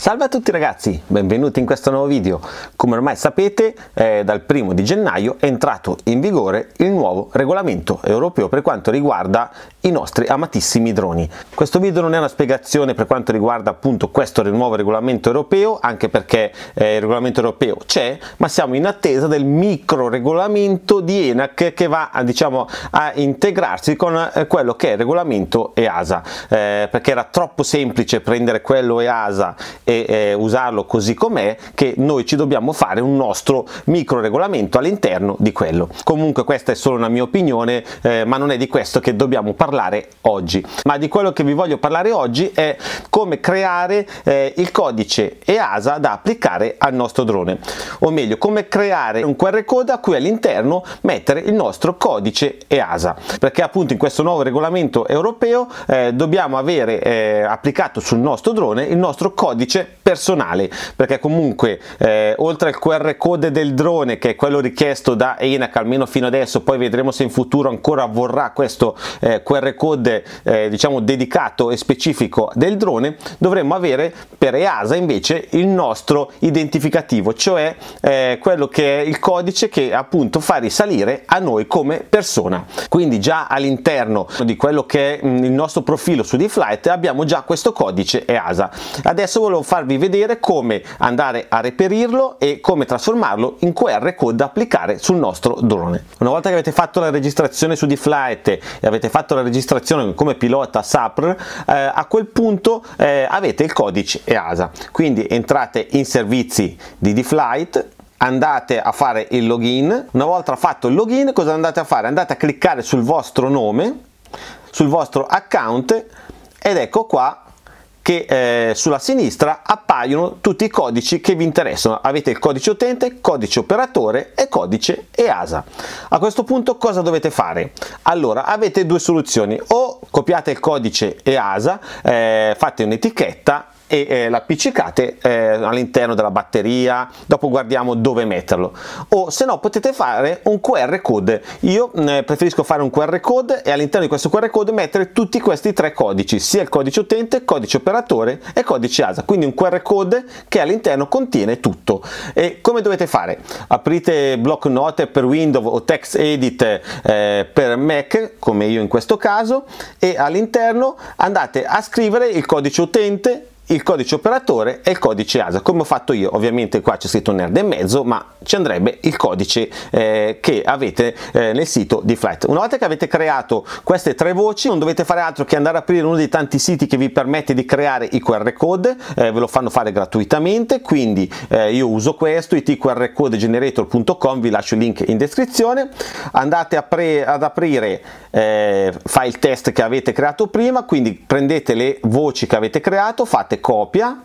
Salve a tutti ragazzi, benvenuti in questo nuovo video. Come ormai sapete, eh, dal primo di gennaio è entrato in vigore il nuovo regolamento europeo per quanto riguarda i nostri amatissimi droni. Questo video non è una spiegazione per quanto riguarda appunto questo nuovo regolamento europeo, anche perché eh, il regolamento europeo c'è, ma siamo in attesa del micro regolamento di ENAC che va a, diciamo, a integrarsi con eh, quello che è il regolamento EASA, eh, perché era troppo semplice prendere quello EASA e eh, usarlo così com'è che noi ci dobbiamo fare un nostro micro regolamento all'interno di quello. Comunque questa è solo una mia opinione, eh, ma non è di questo che dobbiamo parlare oggi. Ma di quello che vi voglio parlare oggi è come creare eh, il codice EASA da applicare al nostro drone, o meglio come creare un QR code a cui all'interno mettere il nostro codice EASA, perché appunto in questo nuovo regolamento europeo eh, dobbiamo avere eh, applicato sul nostro drone il nostro codice Hoşçakalın. Personale perché comunque eh, oltre al QR code del drone che è quello richiesto da ENAC almeno fino adesso poi vedremo se in futuro ancora vorrà questo eh, QR code eh, diciamo dedicato e specifico del drone dovremmo avere per EASA invece il nostro identificativo cioè eh, quello che è il codice che appunto fa risalire a noi come persona. Quindi già all'interno di quello che è mm, il nostro profilo su D-Flight abbiamo già questo codice EASA adesso volevo farvi vedere come andare a reperirlo e come trasformarlo in QR code da applicare sul nostro drone. Una volta che avete fatto la registrazione su D-Flight e avete fatto la registrazione come pilota SAPR, eh, a quel punto eh, avete il codice EASA. Quindi entrate in servizi di D-Flight, andate a fare il login, una volta fatto il login cosa andate a fare? Andate a cliccare sul vostro nome, sul vostro account ed ecco qua che eh, sulla sinistra appaiono tutti i codici che vi interessano. Avete il codice utente, codice operatore e codice EASA. A questo punto cosa dovete fare? Allora avete due soluzioni, o copiate il codice EASA, eh, fate un'etichetta e eh, l'appiccicate eh, all'interno della batteria dopo guardiamo dove metterlo. O se no potete fare un QR code. Io eh, preferisco fare un QR code e all'interno di questo QR code mettere tutti questi tre codici sia il codice utente codice operatore e codice ASA. Quindi un QR code che all'interno contiene tutto. E come dovete fare? Aprite block note per Windows o text edit eh, per Mac come io in questo caso e all'interno andate a scrivere il codice utente il codice operatore e il codice ASA come ho fatto io ovviamente qua c'è scritto nerd e mezzo ma ci andrebbe il codice eh, che avete eh, nel sito di Flight. Una volta che avete creato queste tre voci non dovete fare altro che andare a aprire uno dei tanti siti che vi permette di creare i QR code eh, ve lo fanno fare gratuitamente quindi eh, io uso questo itqrcodegenerator.com vi lascio il link in descrizione. Andate ad aprire eh, file test che avete creato prima quindi prendete le voci che avete creato fate copia.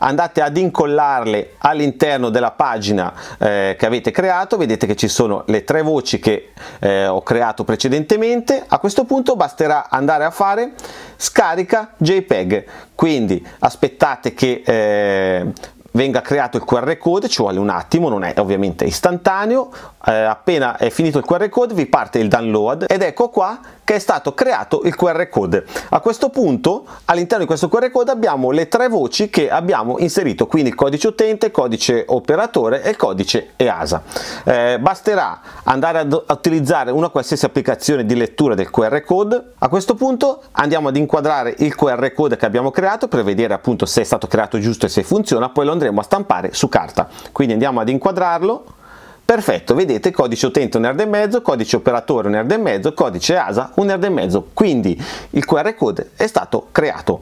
Andate ad incollarle all'interno della pagina eh, che avete creato. Vedete che ci sono le tre voci che eh, ho creato precedentemente. A questo punto basterà andare a fare scarica jpeg. Quindi aspettate che eh, venga creato il QR code, ci vuole un attimo, non è ovviamente istantaneo, eh, appena è finito il QR code vi parte il download ed ecco qua che è stato creato il QR code. A questo punto all'interno di questo QR code abbiamo le tre voci che abbiamo inserito, quindi il codice utente, codice operatore e il codice EASA. Eh, basterà andare ad, utilizzare una qualsiasi applicazione di lettura del QR code. A questo punto andiamo ad inquadrare il QR code che abbiamo creato per vedere appunto se è stato creato giusto e se funziona, poi lo andremo a stampare su carta. Quindi andiamo ad inquadrarlo Perfetto, vedete codice utente un nerd e mezzo, codice operatore un nerd e mezzo, codice ASA un nerd e mezzo, quindi il QR code è stato creato.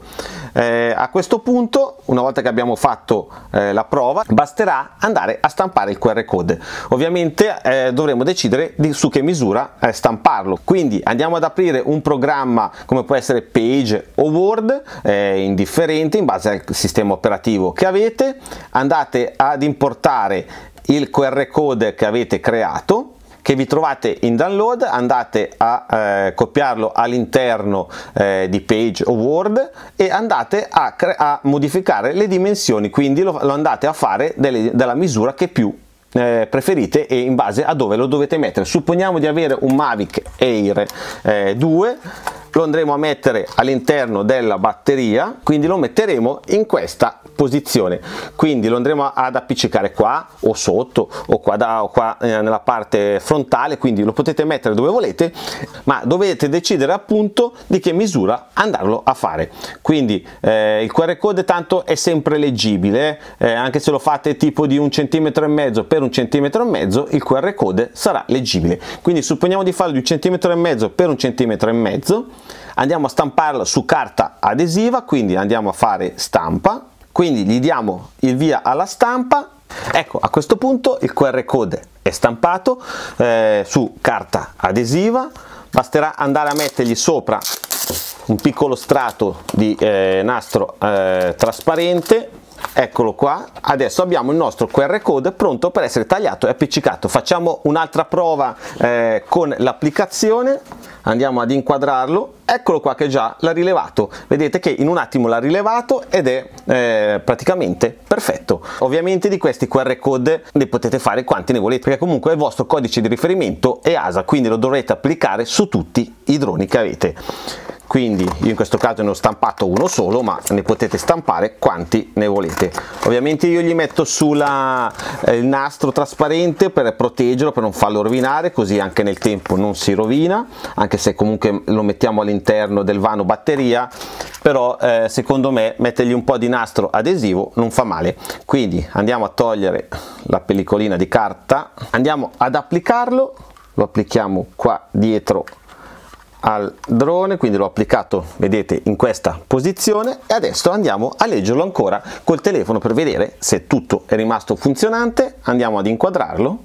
Eh, a questo punto, una volta che abbiamo fatto eh, la prova, basterà andare a stampare il QR code. Ovviamente eh, dovremo decidere di su che misura eh, stamparlo, quindi andiamo ad aprire un programma come può essere Page o Word, eh, indifferente in base al sistema operativo che avete, andate ad importare il QR code che avete creato che vi trovate in download andate a eh, copiarlo all'interno eh, di page o word e andate a, a, modificare le dimensioni quindi lo, lo andate a fare delle, della misura che più eh, preferite e in base a dove lo dovete mettere. Supponiamo di avere un Mavic Air 2 eh, lo andremo a mettere all'interno della batteria quindi lo metteremo in questa posizione. Quindi lo andremo ad appiccicare qua o sotto o qua, da, o qua eh, nella parte frontale quindi lo potete mettere dove volete ma dovete decidere appunto di che misura andarlo a fare. Quindi eh, il QR code tanto è sempre leggibile eh, anche se lo fate tipo di un centimetro e mezzo per un centimetro e mezzo il QR code sarà leggibile. Quindi supponiamo di farlo di un centimetro e mezzo per un centimetro e mezzo andiamo a stamparlo su carta adesiva quindi andiamo a fare stampa. Quindi gli diamo il via alla stampa. Ecco a questo punto il QR code è stampato eh, su carta adesiva. Basterà andare a mettergli sopra un piccolo strato di eh, nastro eh, trasparente eccolo qua. Adesso abbiamo il nostro QR code pronto per essere tagliato e appiccicato. Facciamo un'altra prova eh, con l'applicazione. Andiamo ad inquadrarlo. Eccolo qua che già l'ha rilevato. Vedete che in un attimo l'ha rilevato ed è eh, praticamente perfetto. Ovviamente di questi QR code ne potete fare quanti ne volete perché comunque il vostro codice di riferimento è ASA quindi lo dovrete applicare su tutti i droni che avete quindi io in questo caso ne ho stampato uno solo ma ne potete stampare quanti ne volete. Ovviamente io gli metto sulla eh, il nastro trasparente per proteggerlo per non farlo rovinare così anche nel tempo non si rovina anche se comunque lo mettiamo all'interno del vano batteria però eh, secondo me mettergli un po' di nastro adesivo non fa male. Quindi andiamo a togliere la pellicolina di carta andiamo ad applicarlo lo applichiamo qua dietro al drone quindi l'ho applicato vedete in questa posizione e adesso andiamo a leggerlo ancora col telefono per vedere se tutto è rimasto funzionante. Andiamo ad inquadrarlo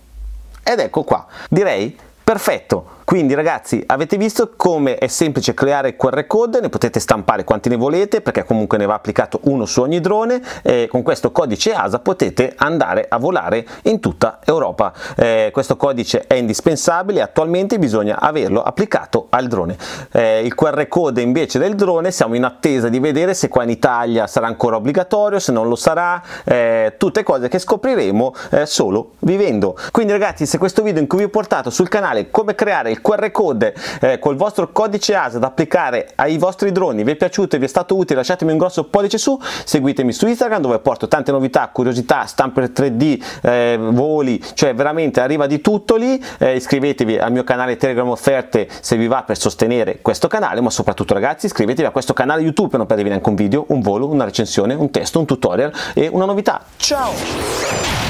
ed ecco qua. Direi perfetto quindi ragazzi avete visto come è semplice creare QR code, ne potete stampare quanti ne volete perché comunque ne va applicato uno su ogni drone e con questo codice ASA potete andare a volare in tutta Europa. Eh, questo codice è indispensabile attualmente bisogna averlo applicato al drone. Eh, il QR code invece del drone siamo in attesa di vedere se qua in Italia sarà ancora obbligatorio, se non lo sarà, eh, tutte cose che scopriremo eh, solo vivendo. Quindi ragazzi se questo video in cui vi ho portato sul canale come creare il QR code eh, col vostro codice ASA da applicare ai vostri droni. Vi è piaciuto e vi è stato utile lasciatemi un grosso pollice su. Seguitemi su Instagram dove porto tante novità curiosità stampe 3D eh, voli cioè veramente arriva di tutto lì. Eh, iscrivetevi al mio canale Telegram offerte se vi va per sostenere questo canale ma soprattutto ragazzi iscrivetevi a questo canale YouTube. Per non perdervi neanche un video un volo una recensione un testo un tutorial e una novità. Ciao